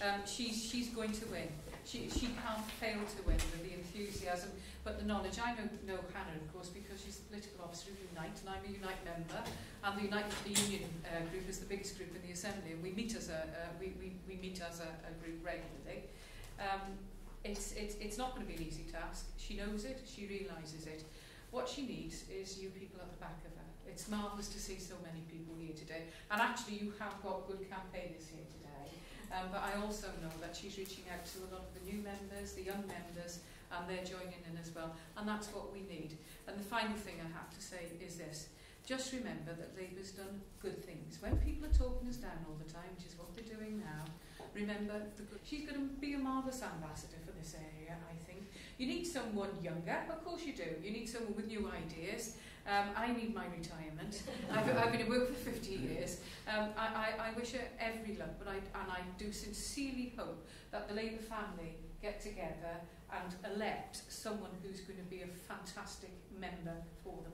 Um, she's, she's going to win. She, she can't fail to win with the enthusiasm, but the knowledge. I know, know Hannah, of course, because she's the political officer of Unite, and I'm a Unite member, and the Unite the Union uh, group is the biggest group in the Assembly, and we meet as a, uh, we, we, we meet as a, a group regularly. Um, it's, it's, it's not going to be an easy task. She knows it, she realises it. What she needs is you people at the back of her. It's marvellous to see so many people here today. And actually, you have got good campaigners here. Um, but I also know that she's reaching out to a lot of the new members, the young members, and they're joining in as well. And that's what we need. And the final thing I have to say is this. Just remember that Labour's done good things. When people are talking us down all the time, which is what they're doing now, remember the. She's going to be a marvellous ambassador for this area, I think. You need someone younger, of course you do. You need someone with new ideas. Um, I need my retirement. I've, I've been at work for 50 years. Um, I, I, I wish her every luck, but I, and I do sincerely hope that the Labour family get together and elect someone who's going to be a fantastic member for them.